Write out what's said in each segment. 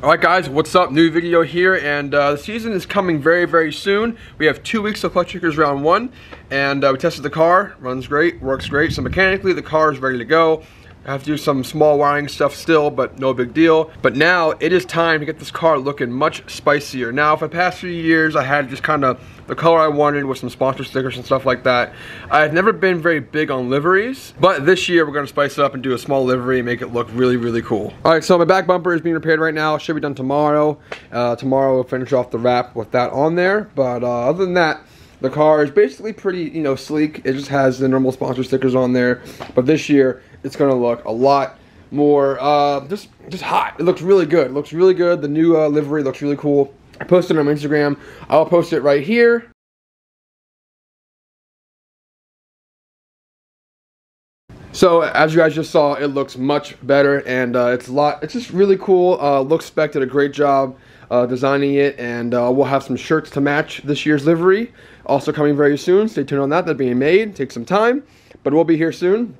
Alright guys, what's up? New video here and uh, the season is coming very very soon. We have two weeks of Klutch Kickers round one and uh, we tested the car, runs great, works great. So mechanically the car is ready to go. I have to do some small wiring stuff still, but no big deal. But now it is time to get this car looking much spicier. Now for the past few years I had just kind of the color I wanted with some sponsor stickers and stuff like that. I've never been very big on liveries, but this year we're gonna spice it up and do a small livery and make it look really, really cool. All right, so my back bumper is being repaired right now. Should be done tomorrow. Uh, tomorrow we'll finish off the wrap with that on there. But uh, other than that, the car is basically pretty, you know, sleek. It just has the normal sponsor stickers on there. But this year, it's gonna look a lot more, uh, just, just hot. It looks really good. It looks really good. The new uh, livery looks really cool. I posted it on Instagram. I'll post it right here. So as you guys just saw, it looks much better and uh, it's a lot, it's just really cool. Uh, Look Spec did a great job uh, designing it and uh, we'll have some shirts to match this year's livery. Also coming very soon, stay tuned on that, that's being made, take some time, but we'll be here soon.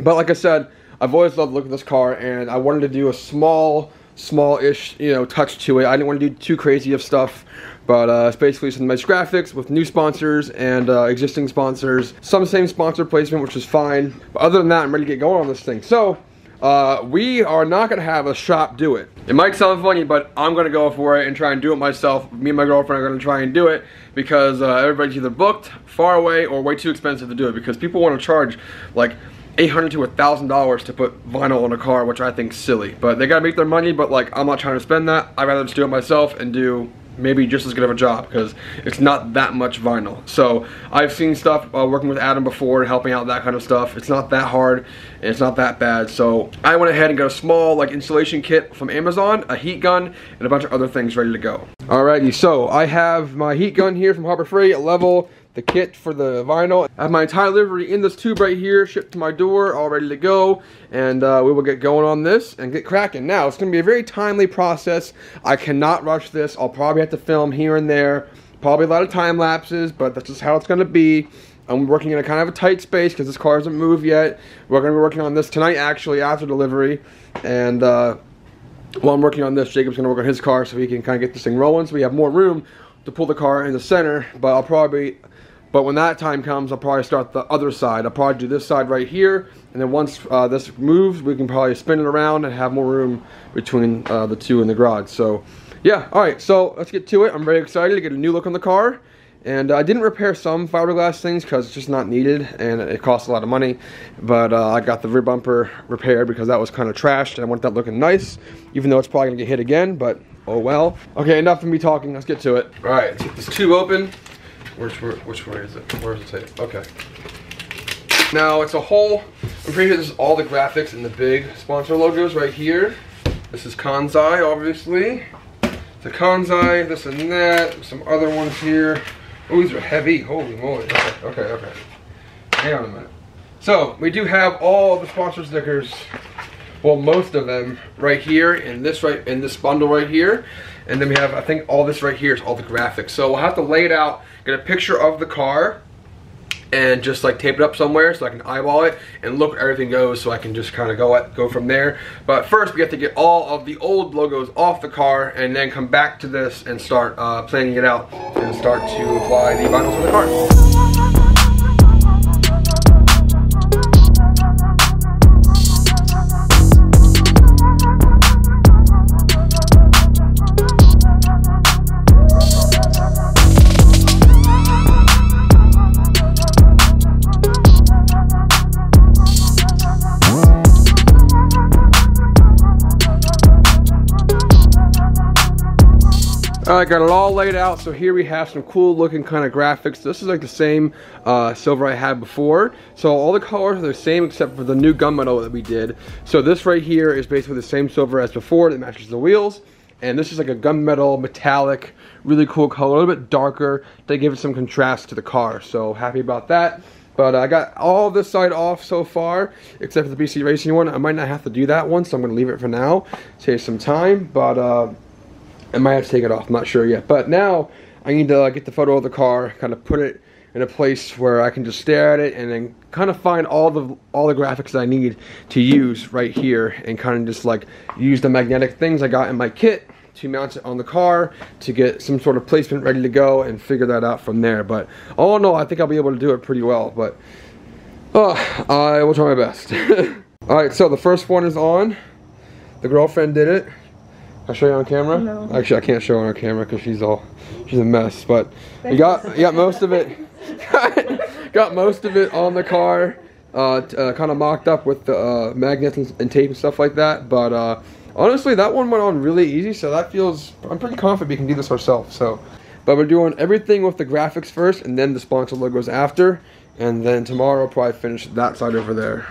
But like I said, I've always loved looking at this car and I wanted to do a small small-ish, you know, touch to it. I didn't want to do too crazy of stuff, but uh, it's basically some nice graphics with new sponsors and uh, existing sponsors. Some same sponsor placement, which is fine. But other than that, I'm ready to get going on this thing. So, uh, we are not to have a shop do it. It might sound funny, but I'm to go for it and try and do it myself. Me and my girlfriend are to try and do it because uh, everybody's either booked, far away, or way too expensive to do it because people want to charge like 800 to $1,000 to put vinyl on a car, which I think silly. But they gotta make their money, but like, I'm not trying to spend that. I'd rather just do it myself and do maybe just as good of a job because it's not that much vinyl. So I've seen stuff uh, working with Adam before and helping out that kind of stuff. It's not that hard and it's not that bad. So I went ahead and got a small like installation kit from Amazon, a heat gun, and a bunch of other things ready to go. Alrighty, so I have my heat gun here from Harbor Freight, level the kit for the vinyl. I have my entire livery in this tube right here, shipped to my door, all ready to go. And uh, we will get going on this and get cracking. Now, it's going to be a very timely process. I cannot rush this. I'll probably have to film here and there. Probably a lot of time lapses, but that's just how it's going to be. I'm working in a kind of a tight space because this car hasn't moved yet. We're going to be working on this tonight, actually, after delivery. And uh, while I'm working on this, Jacob's going to work on his car so he can kind of get this thing rolling so we have more room to pull the car in the center. But I'll probably but when that time comes, I'll probably start the other side. I'll probably do this side right here. And then once uh, this moves, we can probably spin it around and have more room between uh, the two in the garage. So yeah, all right, so let's get to it. I'm very excited to get a new look on the car. And uh, I didn't repair some fiberglass things because it's just not needed and it costs a lot of money. But uh, I got the rear bumper repaired because that was kind of trashed and I want that looking nice, even though it's probably gonna get hit again, but oh well. Okay, enough of me talking, let's get to it. All right, let's get this tube open. Which, which way is it? Where's the tape? Okay. Now it's a whole, I'm pretty sure this is all the graphics and the big sponsor logos right here. This is Kansei, obviously. The Kansei, this and that, some other ones here. Oh, these are heavy, holy moly. Okay, okay, okay. Hang on a minute. So, we do have all the sponsor stickers, well, most of them right here in this right in this bundle right here. And then we have, I think all this right here is all the graphics. So we'll have to lay it out get a picture of the car and just like tape it up somewhere so I can eyeball it and look where everything goes so I can just kind of go at, go from there. But first we have to get all of the old logos off the car and then come back to this and start uh, planning it out and start to apply the vinyls on the car. I got it all laid out. So here we have some cool looking kind of graphics. This is like the same uh, silver I had before. So all the colors are the same except for the new gunmetal that we did. So this right here is basically the same silver as before that matches the wheels. And this is like a gunmetal metallic, really cool color, a little bit darker to give it some contrast to the car. So happy about that. But I got all this side off so far, except for the BC Racing one. I might not have to do that one, so I'm going to leave it for now. Save some time, but uh, I might have to take it off, I'm not sure yet. But now I need to uh, get the photo of the car, kind of put it in a place where I can just stare at it and then kind of find all the all the graphics that I need to use right here and kind of just like use the magnetic things I got in my kit to mount it on the car to get some sort of placement ready to go and figure that out from there. But all in all, I think I'll be able to do it pretty well. But oh, I will try my best. all right, so the first one is on. The girlfriend did it. I show you on camera? No. Actually, I can't show her on camera because she's all she's a mess. But you got you got most of it. got most of it on the car. Uh, uh, kind of mocked up with the uh, magnets and, and tape and stuff like that. But uh, honestly, that one went on really easy. So that feels I'm pretty confident we can do this ourselves. So, but we're doing everything with the graphics first, and then the sponsor logos after. And then tomorrow, I'll probably finish that side over there.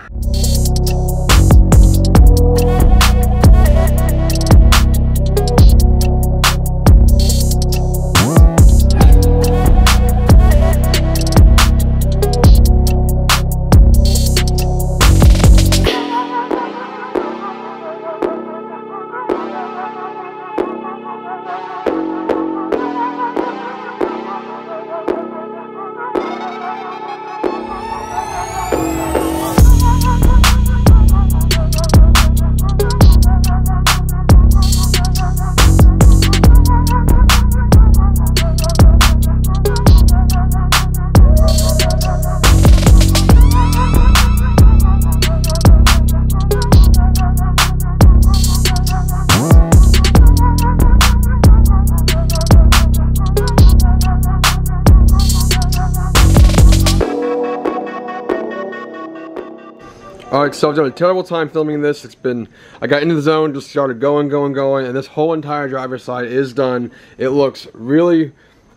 Alright, so I've done a terrible time filming this. It's been, I got into the zone, just started going, going, going, and this whole entire driver's side is done. It looks really,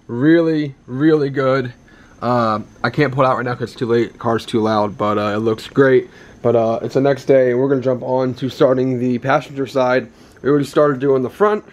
really, really good. Uh, I can't pull out right now because it's too late, car's too loud, but uh, it looks great. But uh, it's the next day, and we're going to jump on to starting the passenger side. We already started doing the front.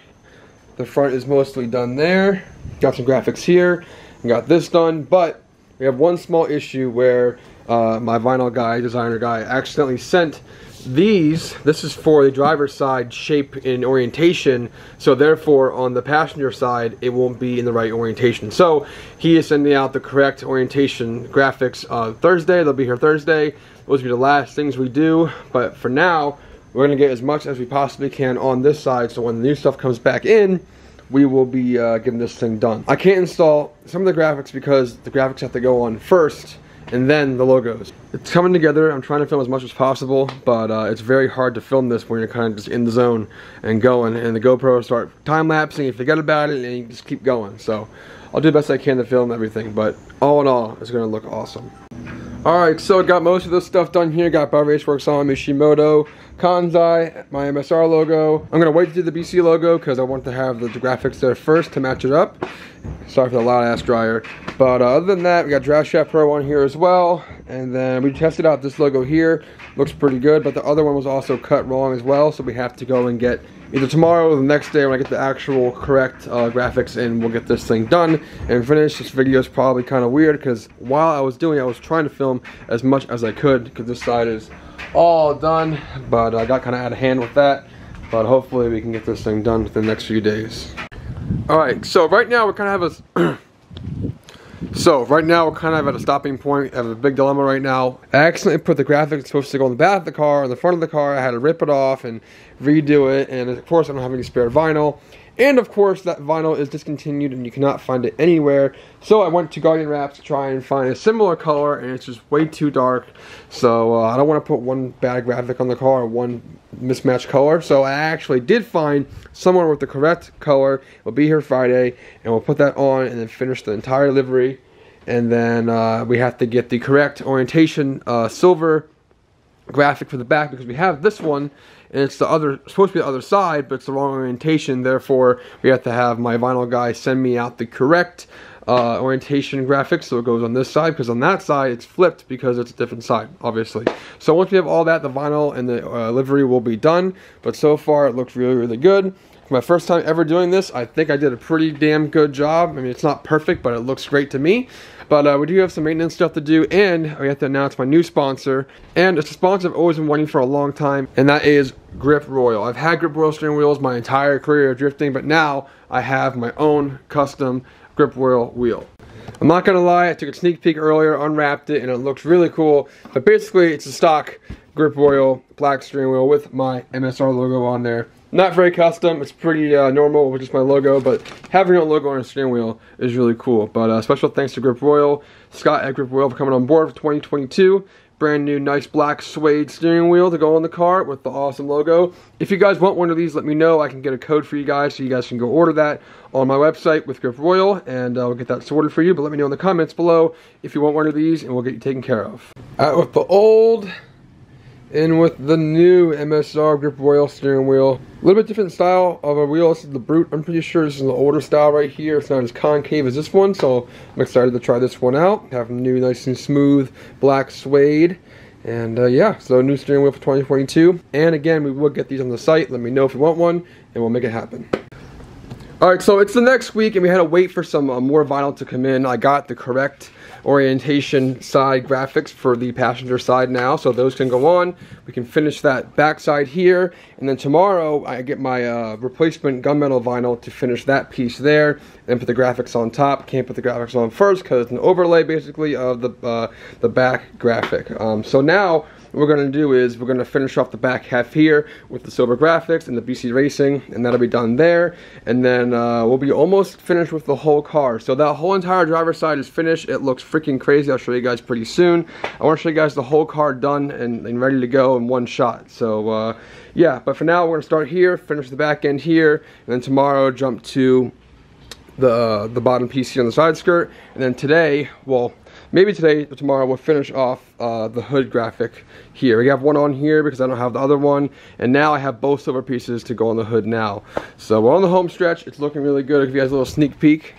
The front is mostly done there. Got some graphics here. Got this done, but we have one small issue where uh, my vinyl guy, designer guy, accidentally sent these. This is for the driver's side shape and orientation, so therefore on the passenger side it won't be in the right orientation. So he is sending out the correct orientation graphics uh, Thursday. They'll be here Thursday. Those will be the last things we do, but for now we're going to get as much as we possibly can on this side so when the new stuff comes back in, we will be uh, getting this thing done. I can't install some of the graphics because the graphics have to go on first and then the logos. It's coming together. I'm trying to film as much as possible, but uh, it's very hard to film this when you're kind of just in the zone and going, and the GoPro start time-lapsing, you forget about it, and you just keep going. So I'll do the best I can to film everything, but all in all, it's going to look awesome. Alright, so I got most of this stuff done here. Got Bar Raceworks on, Mishimoto, Kansei, my MSR logo. I'm to wait to do the BC logo because I want to have the graphics there first to match it up. Sorry for the loud ass dryer. But uh, other than that, we got Draft Shaft Pro on here as well. And then we tested out this logo here. Looks pretty good, but the other one was also cut wrong as well. So we have to go and get either tomorrow or the next day when I get the actual correct uh, graphics and we'll get this thing done and finished. This video is probably kind of weird because while I was doing it, I was trying to film as much as I could because this side is all done. But I got kind of out of hand with that. But hopefully we can get this thing done within the next few days. Alright, so right now we're kind of have a... so right now we're kind of at a stopping point. I have a big dilemma right now. I accidentally put the graphics supposed to go on the back of the car, on the front of the car. I had to rip it off and redo it. And of course I don't have any spare vinyl. And of course that vinyl is discontinued and you cannot find it anywhere. So I went to Guardian Wraps to try and find a similar color and it's just way too dark. So uh, I don't want to put one bad graphic on the car, one mismatched color. So I actually did find someone with the correct color. We'll be here Friday and we'll put that on and then finish the entire livery. And then uh, we have to get the correct orientation uh, silver graphic for the back because we have this one it's the other supposed to be the other side but it's the wrong orientation. Therefore we have to have my vinyl guy send me out the correct uh, orientation graphics so it goes on this side because on that side it's flipped because it's a different side obviously. So once we have all that the vinyl and the uh, livery will be done. But so far it looks really really good my first time ever doing this I think I did a pretty damn good job I mean it's not perfect but it looks great to me but uh, we do have some maintenance stuff to do, and we have to announce my new sponsor. And it's a sponsor I've always been wanting for a long time, and that is Grip Royal. I've had Grip Royal steering wheels my entire career of drifting, but now I have my own custom Grip Royal wheel. I'm not gonna lie, I took a sneak peek earlier, unwrapped it, and it looks really cool. But basically, it's a stock grip royal black steering wheel with my MSR logo on there. Not very custom, it's pretty uh, normal with just my logo, but having a logo on a steering wheel is really cool. But uh, special thanks to Grip Royal, Scott at Grip Royal for coming on board for 2022 brand new nice black suede steering wheel to go on the car with the awesome logo. If you guys want one of these, let me know. I can get a code for you guys so you guys can go order that on my website with Grip Royal and uh, I'll get that sorted for you. But let me know in the comments below if you want one of these and we'll get you taken care of. Out with the old in with the new MSR Grip Royal steering wheel. A little bit different style of a wheel. This is the Brute. I'm pretty sure this is the older style right here. It's not as concave as this one, so I'm excited to try this one out. Have a new, nice and smooth black suede. And uh, yeah, so new steering wheel for 2022. And again, we will get these on the site. Let me know if you want one, and we'll make it happen. Alright, so it's the next week, and we had to wait for some uh, more vinyl to come in. I got the correct orientation side graphics for the passenger side now. So those can go on. We can finish that back side here. And then tomorrow I get my uh, replacement gunmetal vinyl to finish that piece there and put the graphics on top can't put the graphics on first because it's an overlay basically of the uh, the back graphic. Um, so now what we're going to do is we're going to finish off the back half here with the silver graphics and the BC Racing and that'll be done there. And then uh, we'll be almost finished with the whole car. So that whole entire driver's side is finished. It looks freaking crazy. I'll show you guys pretty soon. I want to show you guys the whole car done and, and ready to go in one shot. So uh, yeah but for now we're going to start here finish the back end here and then tomorrow jump to the uh, the bottom piece here on the side skirt and then today well maybe today or tomorrow we'll finish off uh, the hood graphic here. We have one on here because I don't have the other one. And now I have both silver pieces to go on the hood now. So we're on the home stretch. It's looking really good. I'll give you guys a little sneak peek.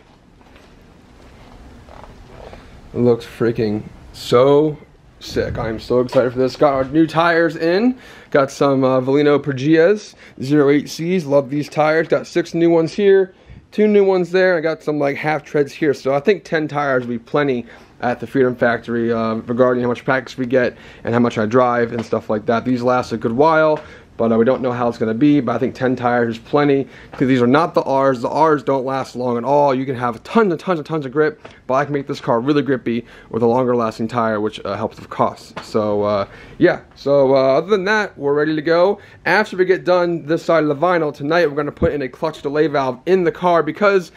It looks freaking so sick. I'm so excited for this. Got our new tires in. Got some uh, Valino Pergeas 08Cs. Love these tires. Got six new ones here. Two new ones there. I got some like half treads here. So I think 10 tires will be plenty at the Freedom Factory uh, regarding how much practice we get and how much I drive and stuff like that. These last a good while, but uh, we don't know how it's going to be. But I think 10 tires is plenty because these are not the R's. The R's don't last long at all. You can have tons and tons and tons of grip, but I can make this car really grippy with a longer lasting tire, which uh, helps with costs. So uh, yeah, so uh, other than that, we're ready to go. After we get done this side of the vinyl, tonight we're going to put in a clutch delay valve in the car because,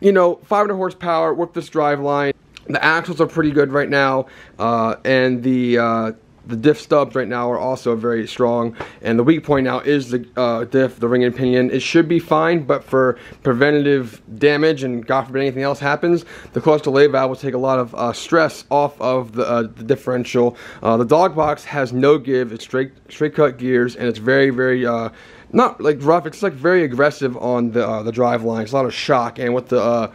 you know, 500 horsepower with this drive line, the axles are pretty good right now, uh, and the uh, the diff stubs right now are also very strong. And the weak point now is the uh, diff, the ring and pinion. It should be fine, but for preventative damage and God forbid anything else happens, the clutch delay valve will take a lot of uh, stress off of the, uh, the differential. Uh, the dog box has no give. It's straight straight cut gears, and it's very very uh, not like rough. It's like very aggressive on the uh, the drive line. It's a lot of shock, and with the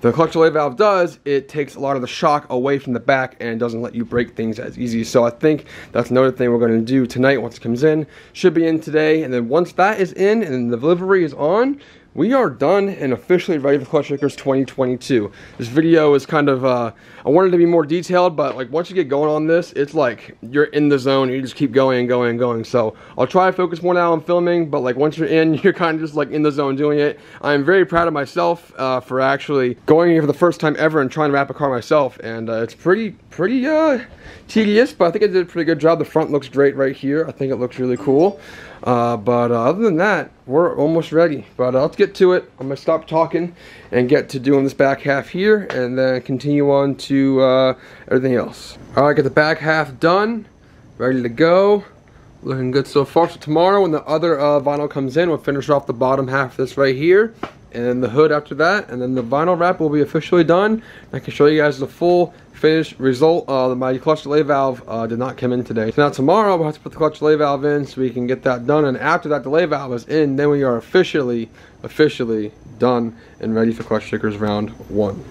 the clutch delay valve does, it takes a lot of the shock away from the back and doesn't let you break things as easy. So I think that's another thing we're going to do tonight once it comes in. Should be in today. And then once that is in and the delivery is on, we are done and officially ready for Clutch Shakers 2022. This video is kind of, uh, I wanted to be more detailed, but like once you get going on this, it's like you're in the zone. You just keep going and going and going. So I'll try to focus more now on filming, but like once you're in, you're kind of just like in the zone doing it. I'm very proud of myself uh, for actually going here for the first time ever and trying to wrap a car myself. And uh, it's pretty, pretty uh, tedious, but I think I did a pretty good job. The front looks great right here. I think it looks really cool. Uh, but uh, other than that, we're almost ready. But uh, let's get to it. I'm going to stop talking and get to doing this back half here and then continue on to uh, everything else. Alright, get the back half done. Ready to go. Looking good so far. So tomorrow when the other uh, vinyl comes in, we'll finish off the bottom half of this right here. And then the hood after that. And then the vinyl wrap will be officially done. I can show you guys the full finished result. Uh, my clutch delay valve uh, did not come in today. So now tomorrow we'll have to put the clutch delay valve in so we can get that done. And after that delay valve is in, then we are officially, officially done and ready for clutch stickers round one.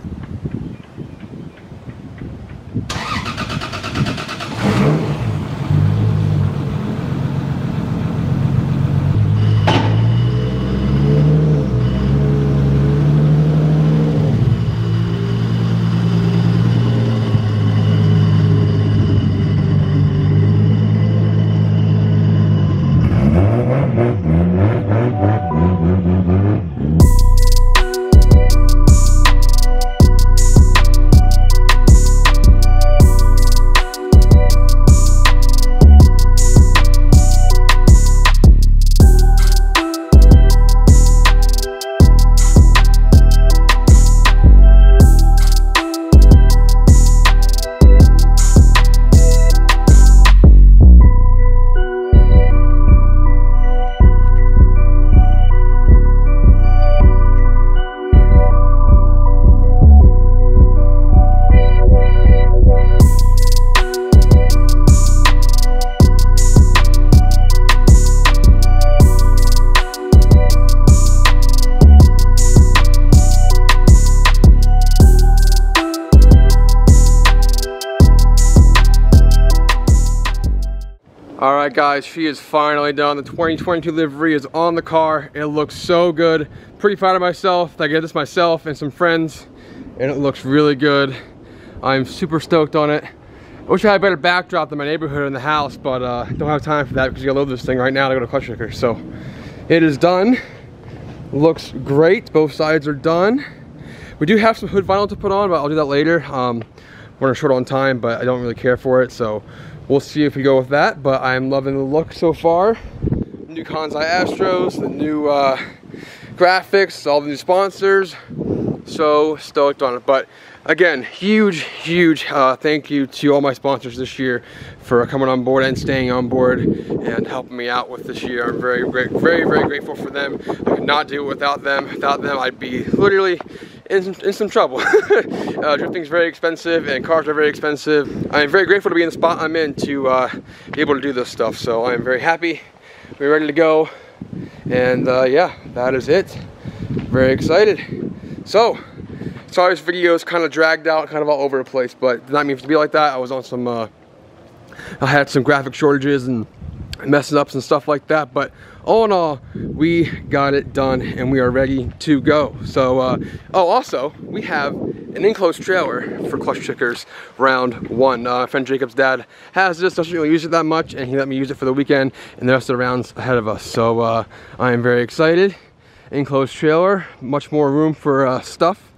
Guys, she is finally done. The 2022 livery is on the car. It looks so good. Pretty proud of myself. I get this myself and some friends and it looks really good. I'm super stoked on it. I wish I had a better backdrop than my neighborhood in the house, but uh, don't have time for that because you gotta load this thing right now to go to Klutch Kicker. So it is done. Looks great. Both sides are done. We do have some hood vinyl to put on, but I'll do that later. Um, we're short on time, but I don't really care for it. So we'll see if we go with that. But I'm loving the look so far. New Kansei Astros, the new uh, graphics, all the new sponsors. So stoked on it. But again, huge, huge uh, thank you to all my sponsors this year for coming on board and staying on board and helping me out with this year. I'm very, very, very, very grateful for them. I could not do it without them. Without them, I'd be literally in, in some trouble. uh, drifting's very expensive and cars are very expensive. I'm very grateful to be in the spot I'm in to uh, be able to do this stuff. So I'm very happy. We're ready to go. And uh, yeah, that is it. Very excited. So, sorry this video is kind of dragged out, kind of all over the place, but did not mean to be like that. I was on some, uh, I had some graphic shortages and messing ups and stuff like that but all in all we got it done and we are ready to go. So uh, oh also we have an enclosed trailer for klutch kickers round one. Uh, friend jacob's dad has this doesn't really use it that much and he let me use it for the weekend and the rest of the rounds ahead of us. So uh, i am very excited. Enclosed trailer much more room for uh, stuff.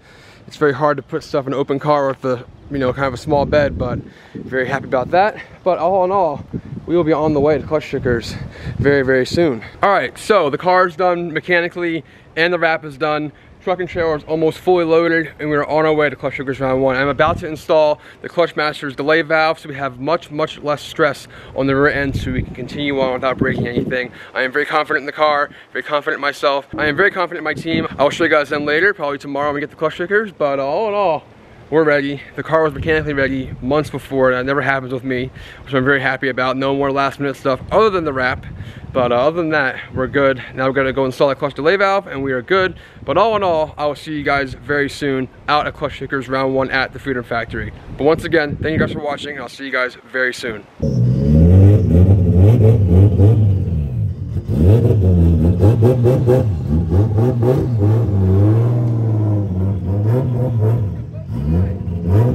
It's very hard to put stuff in an open car with a you know kind of a small bed but very happy about that but all in all we will be on the way to klutch kickers very, very soon. All right, so the car is done mechanically and the wrap is done. Truck and trailer is almost fully loaded and we're on our way to Klutch Kickers round one. I'm about to install the Clutch Masters delay valve so we have much, much less stress on the rear end so we can continue on without breaking anything. I am very confident in the car, very confident in myself. I am very confident in my team. I will show you guys them later, probably tomorrow when we get the Klutch Kickers, but all in all, we're ready. The car was mechanically ready months before. and That never happens with me, which I'm very happy about. No more last minute stuff other than the wrap. But uh, other than that, we're good. Now we're gonna go install that clutch delay valve and we are good. But all in all, I will see you guys very soon out at Klutch Kickers round one at the Freedom Factory. But once again, thank you guys for watching. and I'll see you guys very soon.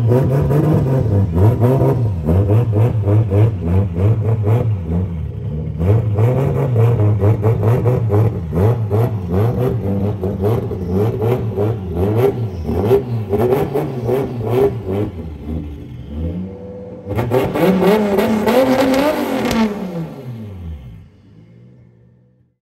Thank you.